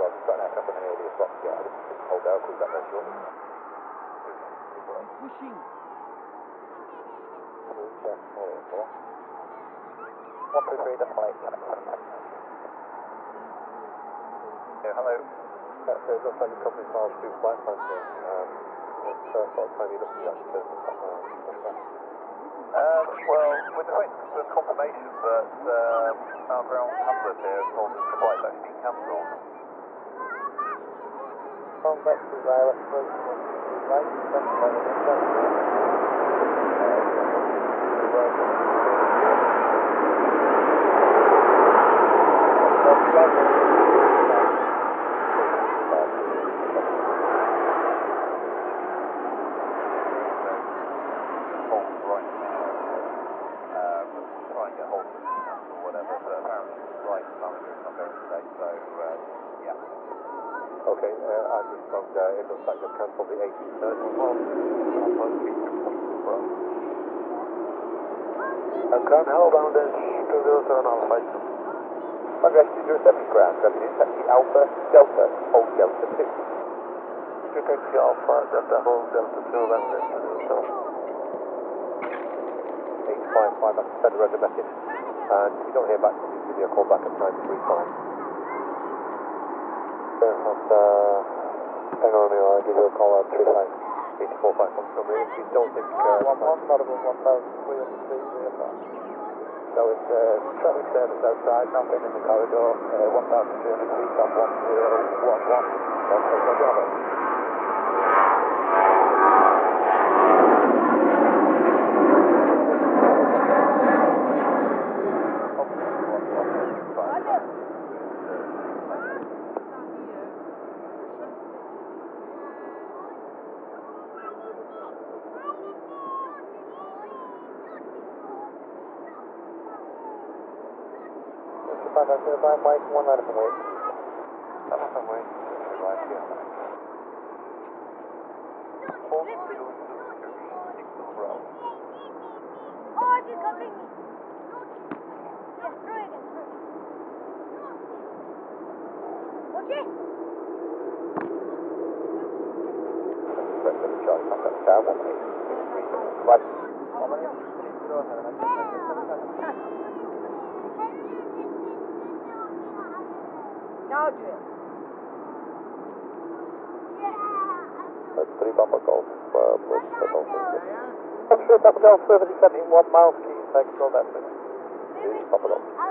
well. We've got an aircraft on an earlier slot to get out of hold out, call that very short. Pushing. Check, four, four. One, two, three, double eight, can Yeah, hello. So it looks like the company's miles two flight plans here. Um, what's the sort of time you're looking at to push back? Um, well, we're waiting for confirmation, but um, our ground handlers here have told us the flight's actually been cancelled. Contact to wireless right, Hold right now. Uh, but we'll try and get hold of the council or whatever, but apparently the flight manager is not going today, so uh, yeah. Okay, uh, I just found uh, it looks like the 1830 one. I'll try and speak to hellbound is 207 Alpha. Congress 207 ground, revenue taxi Alpha Delta, Hold Delta 2. 2 taxi Alpha, Delta Hold, Delta 2, revenue 207. 855, that's a regular message. And if you don't hear back from me, give me a call back at 935. That's, uh, minute, I'll give you a call at 35. 8451 number. If you don't think... Uh, One one, not about 1,300 feet, VFR. no, it's uh, service outside, nothing in the corridor, uh, 1,300 feet on 1011. Okay, so Bravo. Mr. Panda, by Mike, one out of the way. I'm on. Right here. Hold still to Marine Signal Bravo. Oh, she's coming. Yes, through again, through. Okay. President Charlie, contact Tower 1863. Right. Now do it. That's 3 Papa Golf, uh, plus the Golf. That's 3 Papa Golf, 70, 1 mile, key, thanks, all that. 3 Papa Golf.